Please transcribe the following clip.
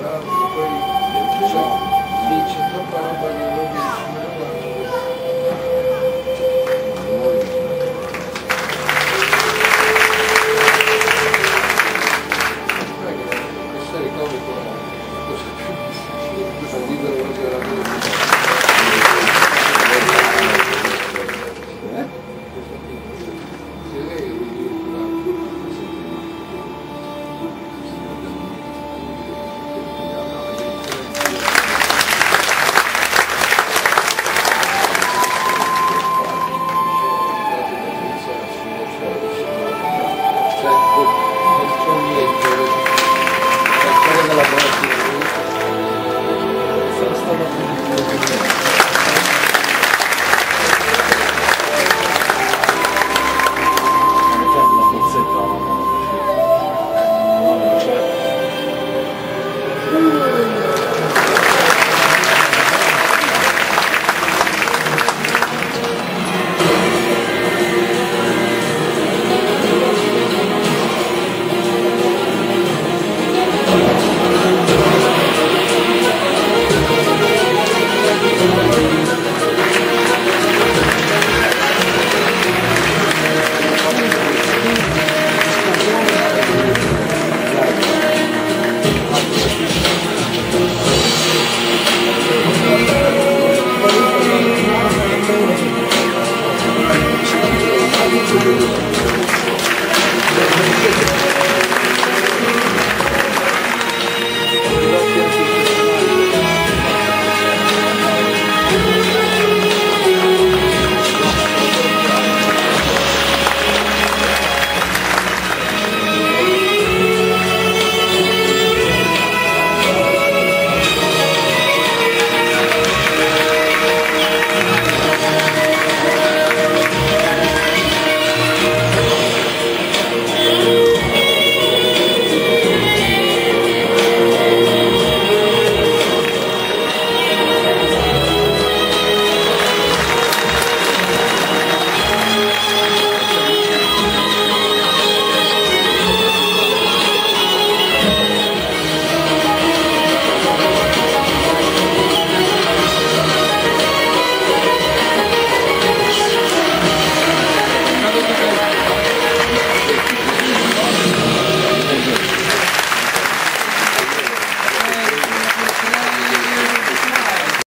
Love. you.